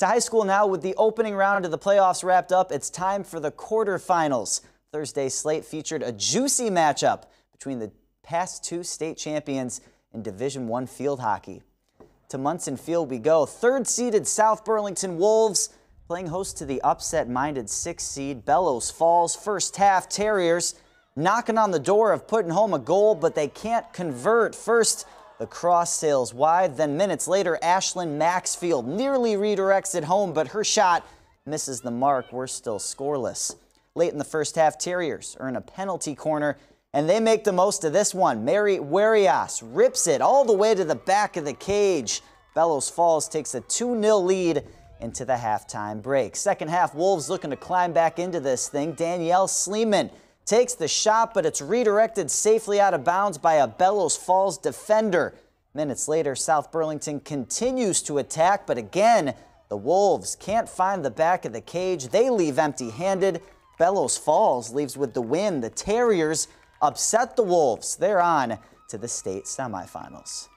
To high school now with the opening round of the playoffs wrapped up, it's time for the quarterfinals. Thursday's slate featured a juicy matchup between the past two state champions in Division One field hockey. To Munson Field we go. Third-seeded South Burlington Wolves playing host to the upset-minded six-seed Bellows Falls. First half, Terriers knocking on the door of putting home a goal, but they can't convert. First, cross sails wide. Then minutes later, Ashlyn Maxfield nearly redirects it home, but her shot misses the mark. We're still scoreless. Late in the first half, Terriers earn a penalty corner, and they make the most of this one. Mary Warias rips it all the way to the back of the cage. Bellows Falls takes a 2-0 lead into the halftime break. Second half, Wolves looking to climb back into this thing. Danielle Sleeman takes the shot, but it's redirected safely out of bounds by a Bellows Falls defender. Minutes later, South Burlington continues to attack, but again, the Wolves can't find the back of the cage. They leave empty-handed. Bellows Falls leaves with the win. The Terriers upset the Wolves. They're on to the state semifinals.